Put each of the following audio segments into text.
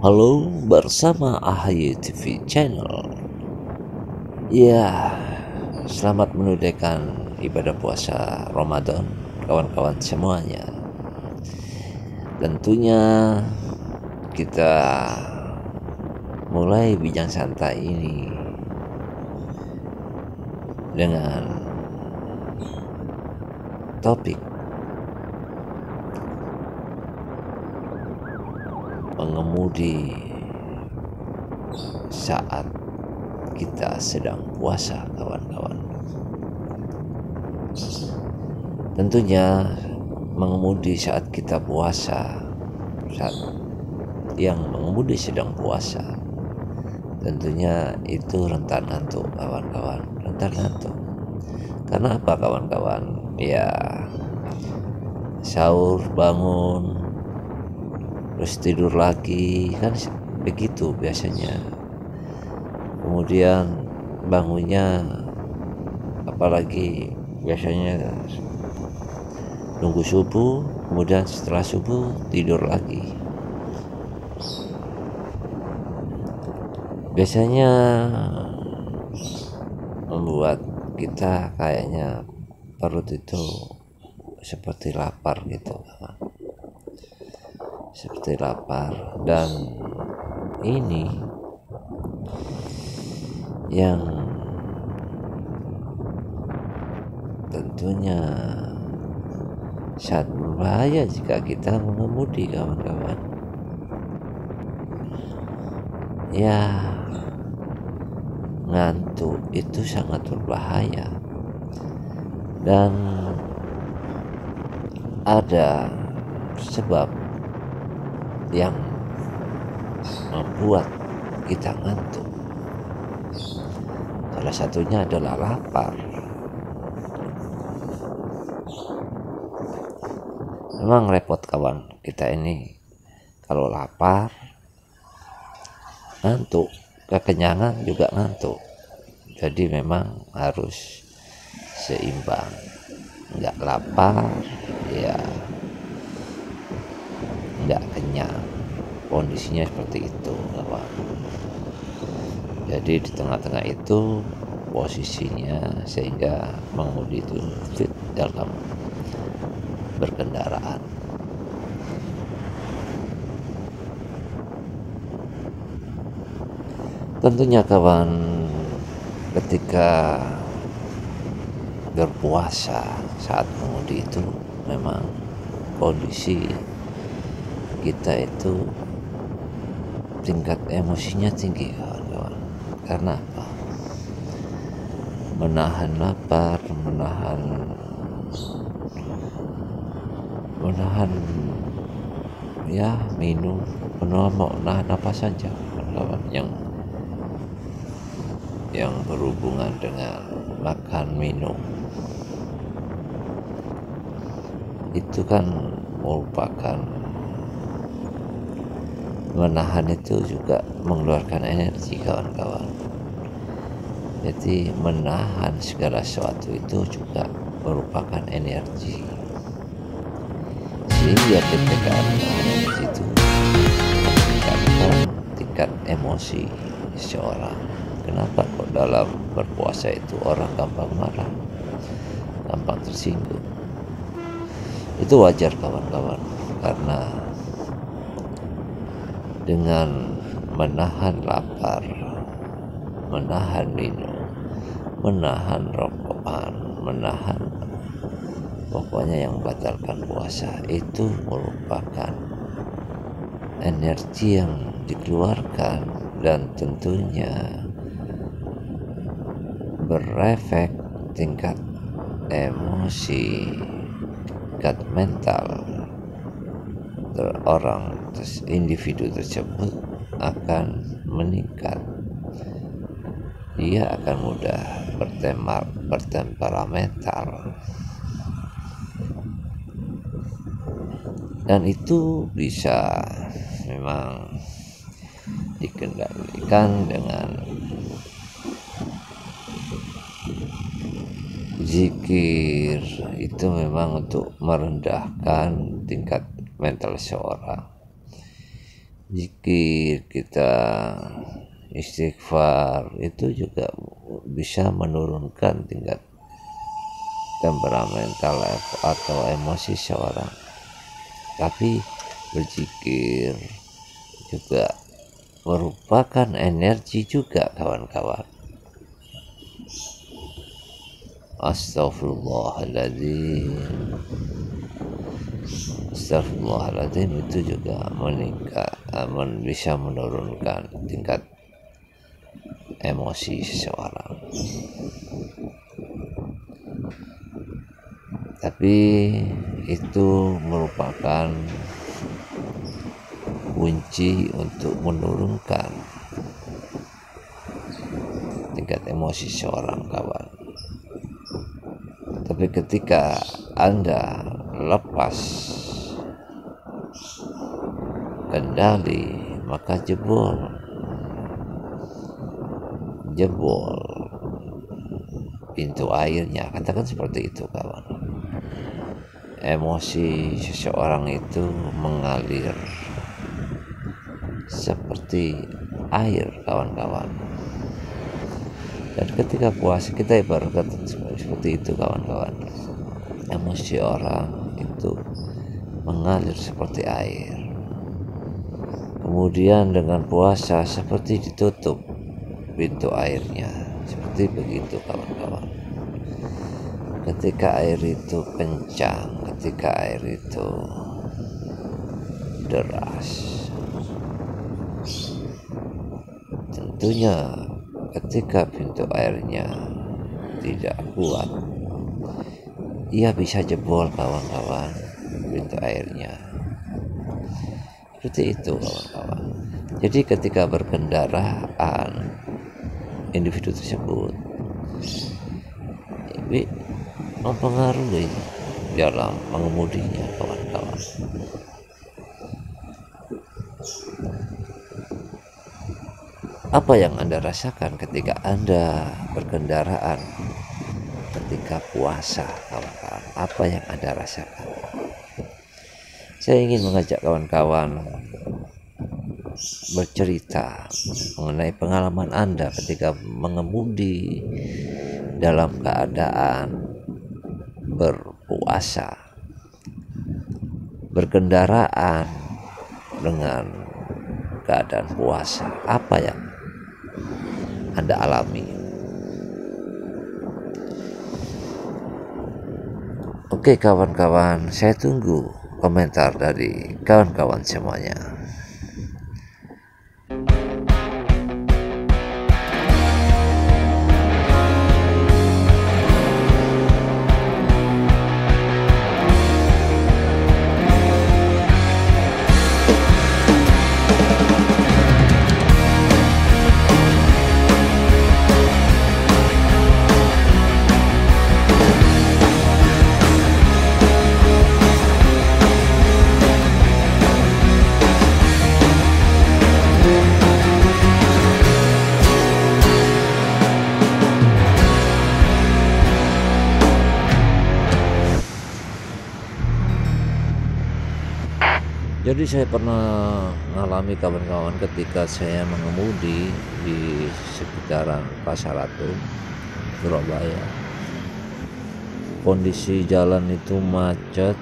Halo bersama AHY TV Channel. Ya Selamat menunaikan ibadah puasa Ramadan Kawan-kawan semuanya. Tentunya Kita Mulai bijang santai ini Dengan Topik mengemudi saat kita sedang puasa kawan-kawan. Tentunya mengemudi saat kita puasa saat yang mengemudi sedang puasa tentunya itu rentan ngantuk kawan-kawan rentan ngantuk. Karena apa kawan-kawan? Ya sahur bangun terus tidur lagi. Kan begitu biasanya. Kemudian bangunnya apalagi biasanya nunggu subuh kemudian setelah subuh tidur lagi. Biasanya membuat kita kayaknya perut itu seperti lapar gitu seperti lapar. Dan ini yang tentunya sangat berbahaya jika kita mengemudi kawan-kawan. Ya ngantuk itu sangat berbahaya. Dan ada sebab yang membuat kita ngantuk. Salah satunya adalah lapar. Memang repot kawan kita ini kalau lapar ngantuk, kekenyangan juga ngantuk. Jadi memang harus seimbang. Enggak lapar, ya tidak kenyang. Kondisinya seperti itu kawan jadi di tengah-tengah itu posisinya sehingga mengemudi itu fit dalam berkendaraan. Tentunya kawan ketika berpuasa saat mengemudi itu memang kondisi kita itu tingkat emosinya tinggi kawan-kawan. Karena apa? Menahan lapar menahan menahan ya minum menahan menahan apa saja kawan-kawan yang yang berhubungan dengan makan minum. Itu kan merupakan menahan itu juga mengeluarkan energi kawan-kawan. Jadi menahan segala sesuatu itu juga merupakan energi. Sehingga ketika menahan energi itu meningkatkan tingkat emosi seseorang. Kenapa kok dalam berpuasa itu orang gampang marah? Gampang tersinggung. Itu wajar kawan-kawan. Karena dengan menahan lapar, menahan minum, menahan rokokan, menahan pokoknya yang batalkan puasa itu merupakan energi yang dikeluarkan dan tentunya berefek tingkat emosi tingkat mental orang individu tersebut akan meningkat. Dia akan mudah bertemar bertemperamental dan itu bisa memang dikendalikan dengan zikir. Itu memang untuk merendahkan tingkat mental seorang jika kita istighfar itu juga bisa menurunkan tingkat temperamental atau emosi seorang tapi berzikir juga merupakan energi juga kawan-kawan. Astagfirullahaladzim Astagfirullahaladzim itu juga meningkat eh, bisa menurunkan tingkat emosi seseorang. Tapi itu merupakan kunci untuk menurunkan tingkat emosi seorang kawan. Tapi ketika Anda lepas kendali maka jebol. Jebol. Pintu airnya katakan seperti itu kawan. Emosi seseorang itu mengalir seperti air kawan-kawan. Dan ketika puasa kita ibaratkan seperti itu kawan-kawan. Emosi orang itu mengalir seperti air kemudian dengan puasa seperti ditutup pintu airnya. Seperti begitu kawan-kawan. Ketika air itu kencang ketika air itu deras tentunya ketika pintu airnya tidak kuat ia bisa jebol kawan-kawan pintu airnya seperti itu kawan-kawan jadi ketika berkendaraan individu tersebut ini mempengaruhi dalam mengemudinya kawan-kawan. Apa yang Anda rasakan ketika Anda berkendaraan? Ketika puasa kawan-kawan apa yang Anda rasakan saya ingin mengajak kawan-kawan bercerita mengenai pengalaman Anda ketika mengemudi dalam keadaan berpuasa berkendaraan dengan keadaan puasa apa yang anda alami. Oke kawan-kawan, saya tunggu komentar dari kawan-kawan semuanya. Jadi saya pernah mengalami kawan-kawan ketika saya mengemudi di sekitaran Pasar Ratu, Surabaya. Kondisi jalan itu macet.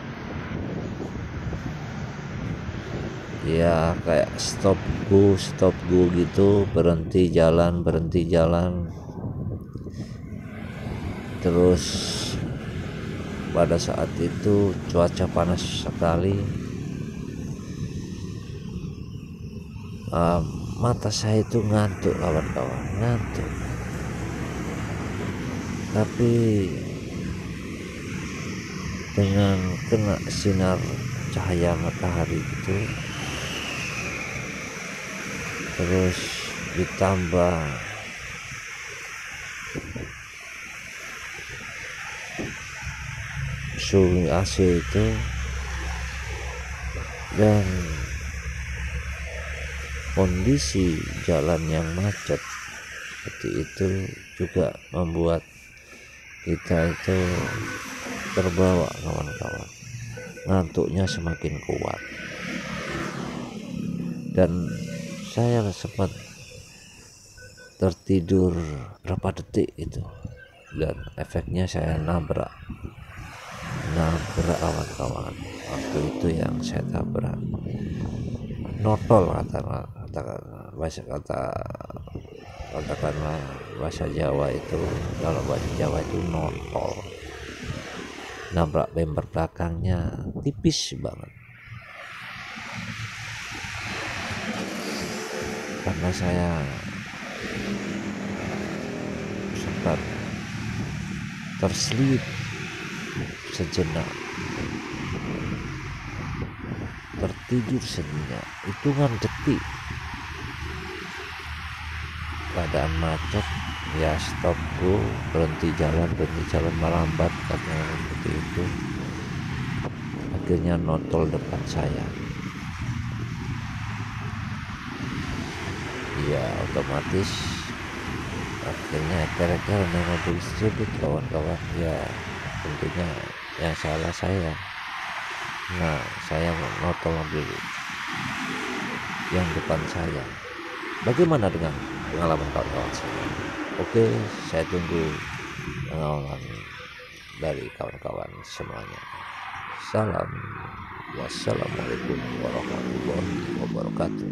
Ya kayak stop go, stop go gitu, berhenti jalan, berhenti jalan. Terus pada saat itu cuaca panas sekali uh, mata saya itu ngantuk kawan-kawan ngantuk. Tapi dengan kena sinar cahaya matahari itu terus ditambah suhu AC itu dan kondisi jalan yang macet. Seperti itu juga membuat kita itu terbawa kawan-kawan. Ngantuknya semakin kuat. Dan saya sempat tertidur berapa detik itu. Dan efeknya saya nabrak. Nabrak kawan-kawan. Waktu itu yang saya tabrak. Notol kata kata bahasa kata katakanlah bahasa Jawa itu dalam bahasa Jawa itu notol nabrak bemper belakangnya tipis banget. Karena saya sempat terselip sejenak. Tertidur sejenak. Hitungan detik keadaan macet ya stop go berhenti jalan berhenti jalan melambat karena seperti itu. Akhirnya notol depan saya. Ya otomatis akhirnya kira-kira mobil tersebut kawan-kawan. Ya tentunya yang salah saya. Nah saya notol mobil yang depan saya bagaimana dengan pengalaman kawan-kawan semua oke saya tunggu pengalaman dari kawan-kawan semuanya. Salam wassalamualaikum warahmatullahi wabarakatuh